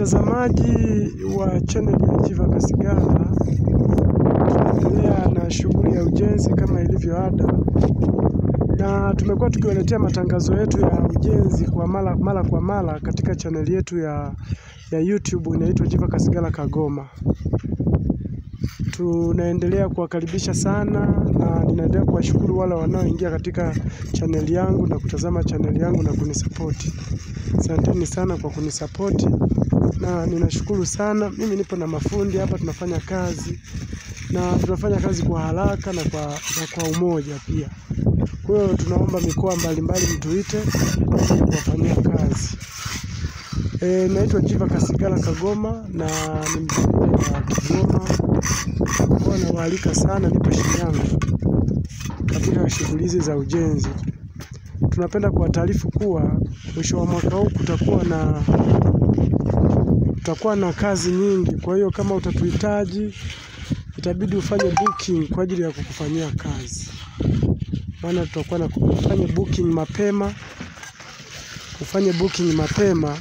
watazamaji wa channel ya Jiva Kasigala, tunaendelea na shughuli ya ujenzi kama ilivyo ada, na tumekuwa tukiwaletea matangazo yetu ya ujenzi kwa mara mara kwa mara katika channel yetu ya, ya YouTube inaitwa Jiva Kasigala Kagoma. Tunaendelea kuwakaribisha sana na ninaendelea kuwashukuru wale wanaoingia katika chaneli yangu na kutazama chaneli yangu na kunisapoti. Asanteni sana kwa kunisapoti na ninashukuru sana. Mimi nipo na mafundi hapa, tunafanya kazi na tunafanya kazi kwa haraka na kwa, na kwa umoja pia. Kwa hiyo tunaomba mikoa mbalimbali mtuite kuwafanyia kazi. E, naitwa Jiva Kasigala Kagoma na ni mzaliwa wa Kigoma. Kwa nawaalika sana, nipo Shinyanga katika shughuli hizi za ujenzi. Tunapenda kuwataarifu kuwa mwisho wa mwaka huu kutakuwa na tutakuwa na kazi nyingi. Kwa hiyo kama utatuhitaji, itabidi ufanye booking kwa ajili ya kukufanyia kazi, maana tutakuwa na kufanya booking mapema, ufanye booking mapema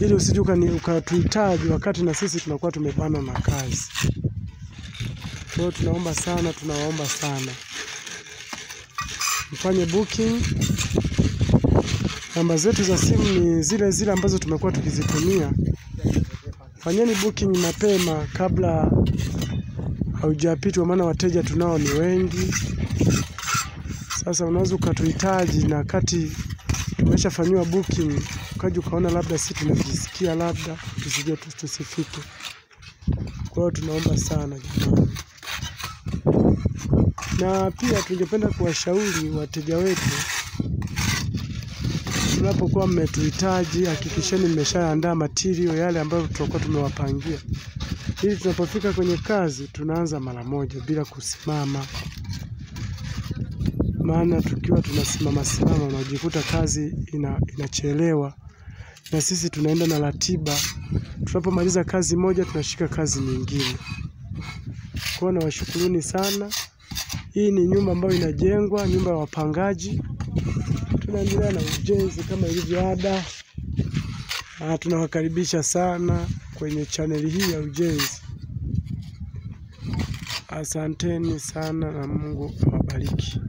ili usije ukatuhitaji wakati na sisi tunakuwa tumebanwa na kazi. Kwa hiyo tunaomba sana, tunawaomba sana mfanye booking. Namba zetu za simu ni zile zile ambazo tumekuwa tukizitumia. Fanyeni booking mapema kabla haujapitwa, maana wateja tunao ni wengi. Sasa unaweza ukatuhitaji na kati tumeshafanyiwa booking, ukaja ukaona labda si tunajisikia labda tusije tusifike. Kwa hiyo tunaomba sana jamani, na pia tungependa kuwashauri wateja wetu, mnapokuwa mmetuhitaji, hakikisheni mmeshaandaa material yale ambayo tutakuwa tumewapangia, ili tunapofika kwenye kazi tunaanza mara moja bila kusimama maana tukiwa tunasimama simama unajikuta kazi ina, inachelewa na sisi tunaenda na ratiba. Tunapomaliza kazi moja tunashika kazi nyingine. Kwa hiyo nawashukuruni sana. Hii ni nyumba ambayo inajengwa, nyumba ya wapangaji. Tunaendelea na ujenzi kama ilivyo ada, na tunawakaribisha sana kwenye chaneli hii ya ujenzi. Asanteni sana na Mungu awabariki.